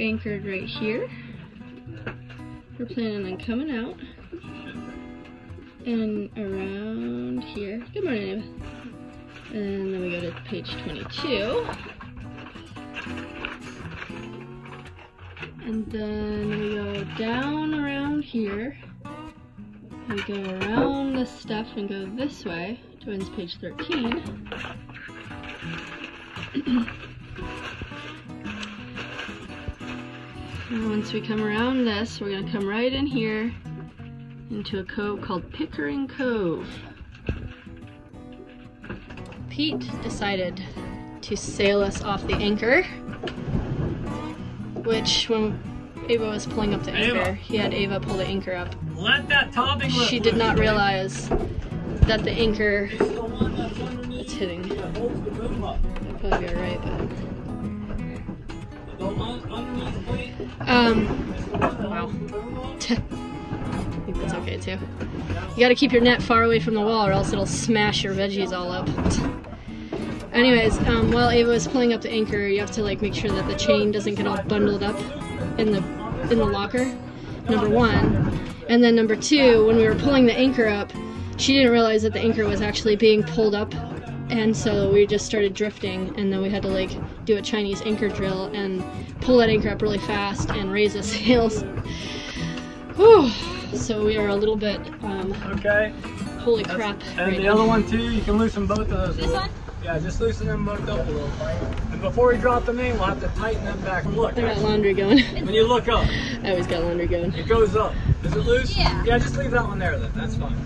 Anchored right here. We're planning on coming out and around here. Good morning. And then we go to page 22. And then we go down around here. We go around this stuff and go this way towards page 13. and once we come around this, we're gonna come right in here into a cove called Pickering Cove. Pete decided to sail us off the anchor, which when Ava was pulling up the anchor, Ava. he had Ava pull the anchor up. Let that topping She did not realize that the anchor, It's the one that's underneath it's hitting. that holds the boom up. That'd probably be alright, but. The one underneath plate Um, is the one that Wow. holds the boom up. I think that's okay too. You gotta keep your net far away from the wall or else it'll smash your veggies all up. Anyways, um, while Ava was pulling up the anchor, you have to like make sure that the chain doesn't get all bundled up in the in the locker. Number one, and then number two, when we were pulling the anchor up, she didn't realize that the anchor was actually being pulled up, and so we just started drifting, and then we had to like do a Chinese anchor drill and pull that anchor up really fast and raise the sails. Whew. So we are a little bit, um, Okay. holy crap. And right the now. other one too, you can loosen both of those. This one? Yeah, just loosen them both up a little. Bit. And before we drop them in, we'll have to tighten them back. Look, I got laundry going. when you look up, I always got laundry going. it goes up. Is it loose? Yeah. Yeah, just leave that one there then. That's fine.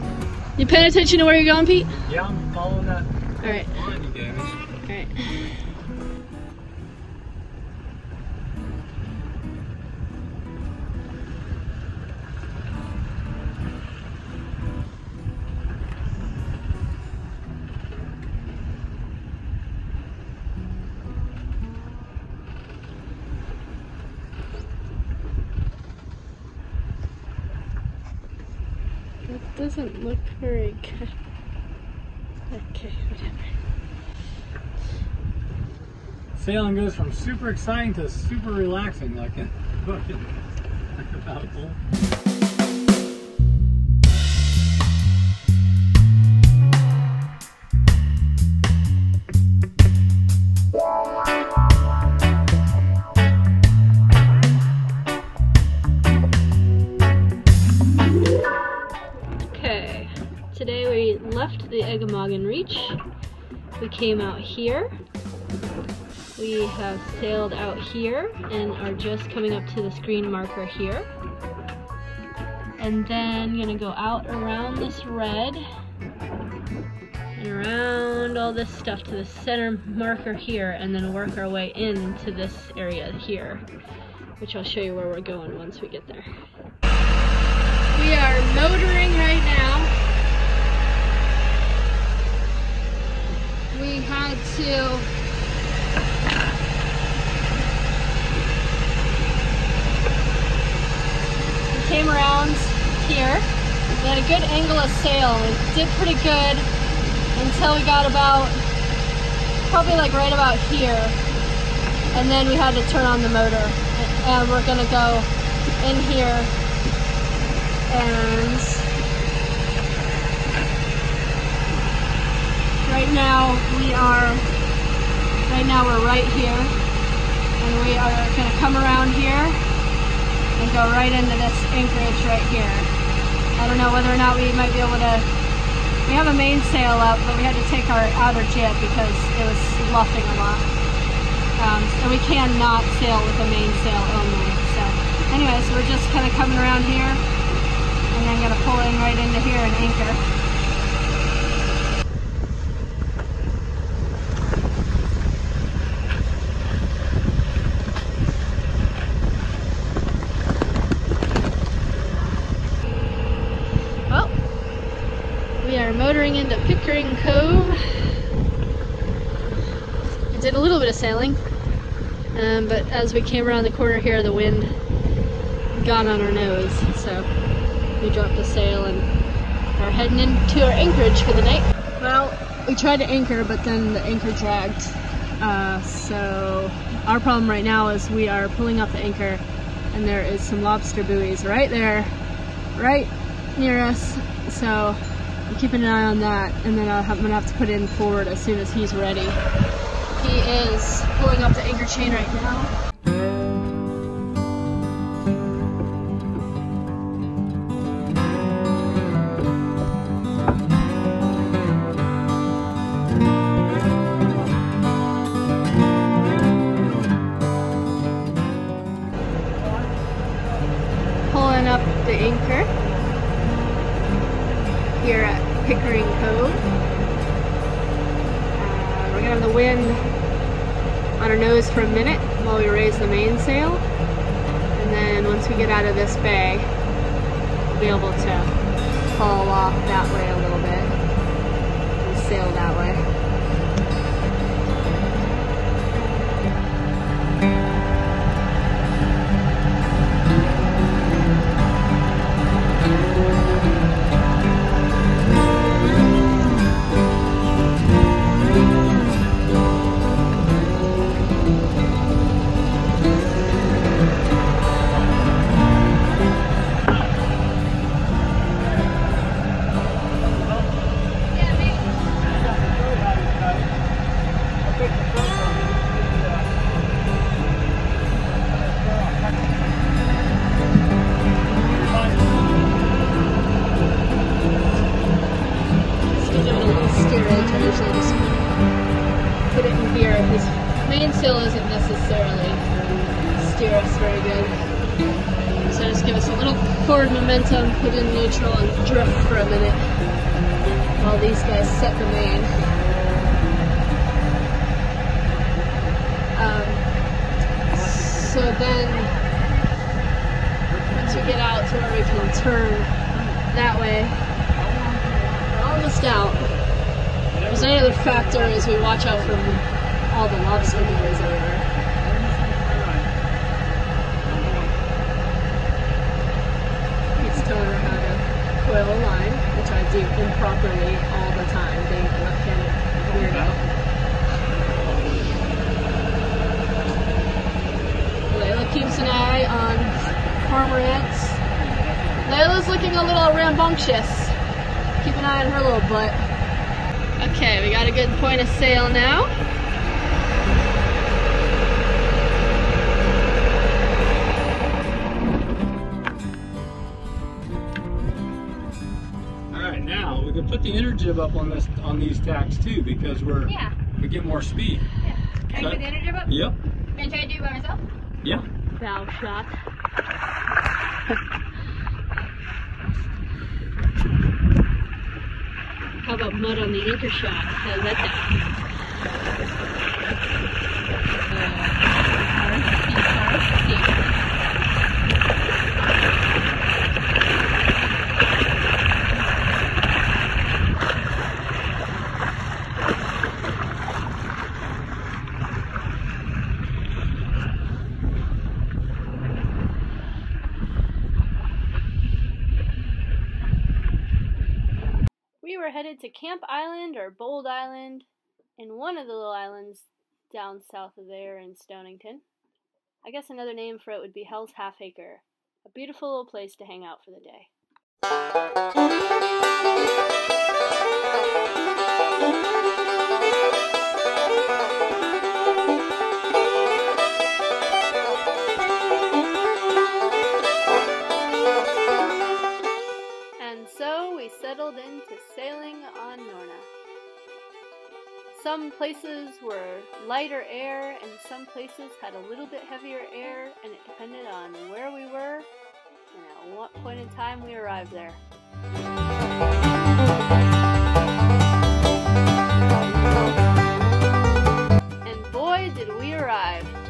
You paying attention to where you're going, Pete? Yeah, I'm following that All right, line you gave me. all right. That doesn't look very good. Okay, whatever. Sailing goes from super exciting to super relaxing, like a fucking like about we left the Eggemoggin Reach. We came out here. We have sailed out here and are just coming up to this green marker here. And then gonna go out around this red and around all this stuff to the center marker here and then work our way into this area here, which I'll show you where we're going once we get there. We are motoring right now. We had to we came around here. We had a good angle of sail. We did pretty good until we got about probably like right about here. And then we had to turn on the motor. And we're gonna go in here and right now we are right now we're right here. And we are going to come around here and go right into this anchorage right here. I don't know whether or not we might be able to we have a mainsail up but we had to take our outer jib because it was luffing a lot. Um, and we cannot sail with a mainsail only so. Anyways we're just kind of coming around here and I'm gonna pull in right into here and anchor. Motoring into Pickering Cove. I did a little bit of sailing, um, but as we came around the corner here, the wind got on our nose, so we dropped the sail and are heading into our anchorage for the night. Well, we tried to anchor, but then the anchor dragged Uh, so our problem right now is we are pulling up the anchor and there is some lobster buoys right there, right near us. So keeping an eye on that and then I'm gonna have to put in forward as soon as he's ready. He is pulling up the anchor chain right now. Wind on our nose for a minute while we raise the mainsail. And then once we get out of this bay, we'll be able to haul off that way a little bit and sail that way. Mainsail isn't necessarily steer us very good. So just give us a little forward momentum, put in neutral, and drift for a minute while these guys set the main. Um, so then, once we get out to where we can turn that way, we're almost out. There's another factor as we watch out for all the lobster buoys over. He's telling her how to coil a line, which I do improperly all the time, being a left-handed weirdo. Layla keeps an eye on cormorants. Layla's looking a little rambunctious. Keep an eye on her little butt. Okay, we got a good point of sail now. All right, now we can put the inner jib up on this on these tacks too because we're yeah. we get more speed. Yeah. Can so, I put the inner jib up? Yep. Can I try to do it by myself? Yeah. Bow shot. How about mud on the anchor shot? How's that sound? Uh, headed to Camp Island or Bold Island, and one of the little islands down south of there in Stonington. I guess another name for it would be Hell's Half Acre, a beautiful little place to hang out for the day. Sailing on Norna. Some places were lighter air, and some places had a little bit heavier air, and it depended on where we were and at what point in time we arrived there. And boy, did we arrive!